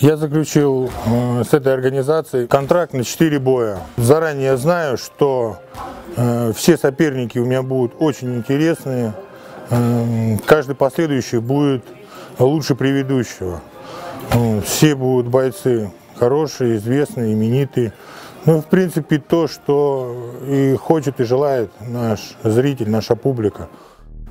Я заключил э, с этой организацией контракт на 4 боя. Заранее знаю, что э, все соперники у меня будут очень интересные. Э, каждый последующий будет лучше предыдущего. Все будут бойцы хорошие, известные, именитые. Ну, в принципе, то, что и хочет, и желает наш зритель, наша публика.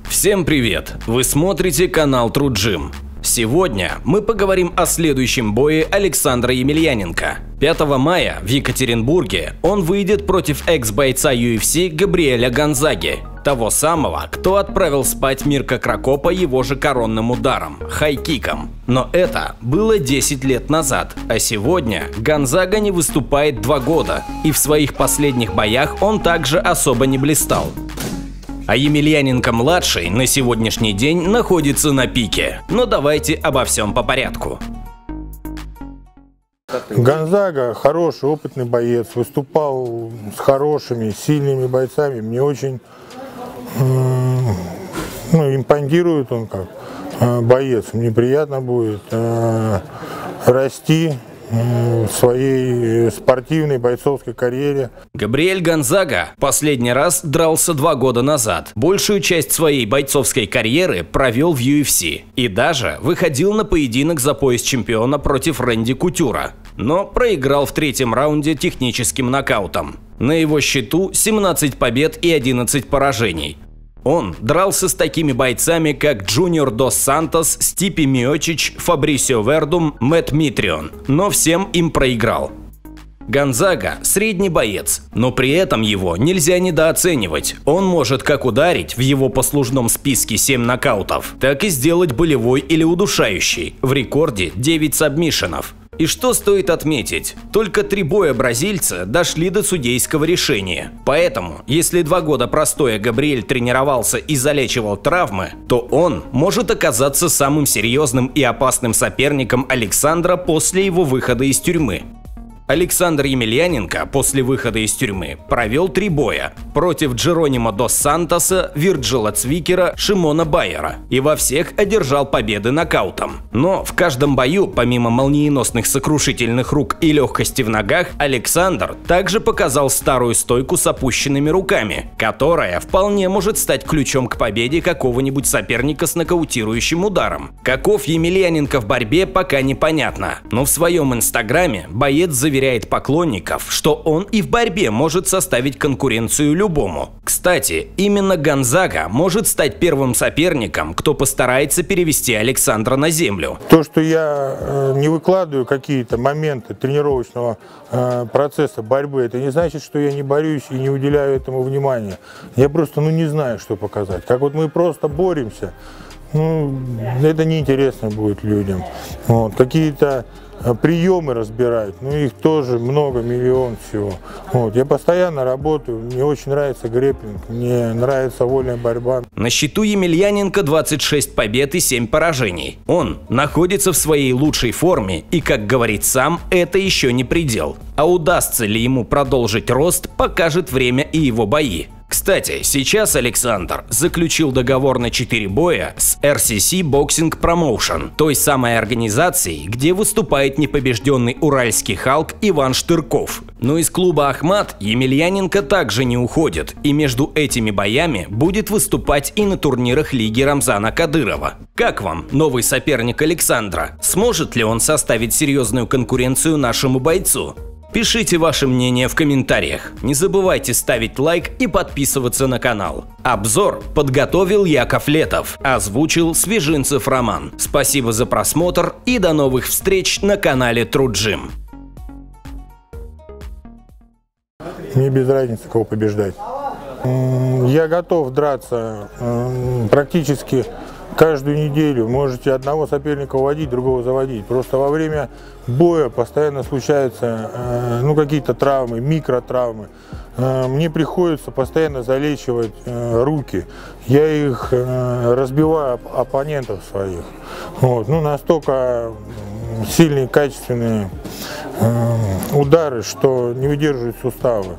Всем привет! Вы смотрите канал Труджим. Сегодня мы поговорим о следующем бое Александра Емельяненко. 5 мая в Екатеринбурге он выйдет против экс-бойца UFC Габриэля Гонзаги, того самого, кто отправил спать Мирка Кракопа его же коронным ударом – хайкиком. Но это было 10 лет назад, а сегодня Гонзага не выступает 2 года, и в своих последних боях он также особо не блистал. А Емельяненко-младший на сегодняшний день находится на пике. Но давайте обо всем по порядку. Гонзага хороший, опытный боец, выступал с хорошими, сильными бойцами. Мне очень ну, импонирует он как э, боец. Мне приятно будет э, расти в своей э, спортивной бойцовской карьере. Габриэль Гонзага последний раз дрался два года назад. Большую часть своей бойцовской карьеры провел в UFC и даже выходил на поединок за пояс чемпиона против Рэнди Кутюра, но проиграл в третьем раунде техническим нокаутом. На его счету 17 побед и 11 поражений. Он дрался с такими бойцами, как Джуниор Дос Сантос, Стипи Миочич, Фабрисио Вердум, Мэтт Митрион, но всем им проиграл. Гонзага – средний боец, но при этом его нельзя недооценивать. Он может как ударить в его послужном списке 7 нокаутов, так и сделать болевой или удушающий, в рекорде 9 сабмишенов. И что стоит отметить, только три боя бразильца дошли до судейского решения. Поэтому, если два года простоя Габриэль тренировался и залечивал травмы, то он может оказаться самым серьезным и опасным соперником Александра после его выхода из тюрьмы. Александр Емельяненко после выхода из тюрьмы провел три боя против Джеронима Дос Сантоса, Вирджила Цвикера, Шимона Байера и во всех одержал победы нокаутом. Но в каждом бою, помимо молниеносных сокрушительных рук и легкости в ногах, Александр также показал старую стойку с опущенными руками, которая вполне может стать ключом к победе какого-нибудь соперника с нокаутирующим ударом. Каков Емельяненко в борьбе пока непонятно, но в своем инстаграме боец заверил уверяет поклонников, что он и в борьбе может составить конкуренцию любому. Кстати, именно Гонзага может стать первым соперником, кто постарается перевести Александра на землю. То, что я э, не выкладываю какие-то моменты тренировочного э, процесса борьбы, это не значит, что я не борюсь и не уделяю этому внимания. Я просто ну, не знаю, что показать. Как вот мы просто боремся, ну, это неинтересно будет людям. Вот. Какие-то Э, приемы разбирать, ну их тоже много, миллион всего. Вот. Я постоянно работаю, мне очень нравится греплинг, мне нравится вольная борьба. На счету Емельяненко 26 побед и 7 поражений. Он находится в своей лучшей форме и, как говорит сам, это еще не предел. А удастся ли ему продолжить рост, покажет время и его бои. Кстати, сейчас Александр заключил договор на 4 боя с RCC Boxing Promotion, той самой организацией, где выступает непобежденный уральский Халк Иван Штырков. Но из клуба Ахмат Емельяненко также не уходит, и между этими боями будет выступать и на турнирах Лиги Рамзана Кадырова. Как вам новый соперник Александра? Сможет ли он составить серьезную конкуренцию нашему бойцу? Пишите ваше мнение в комментариях. Не забывайте ставить лайк и подписываться на канал. Обзор подготовил Яков Летов, озвучил Свежинцев Роман. Спасибо за просмотр и до новых встреч на канале Труджим. Мне без разницы, кого побеждать. Я готов драться практически каждую неделю можете одного соперника уводить, другого заводить. Просто во время боя постоянно случаются э, ну, какие-то травмы, микротравмы. Э, мне приходится постоянно залечивать э, руки. Я их э, разбиваю оппонентов своих. Вот. Ну, настолько сильные, качественные э, удары, что не выдерживают суставы.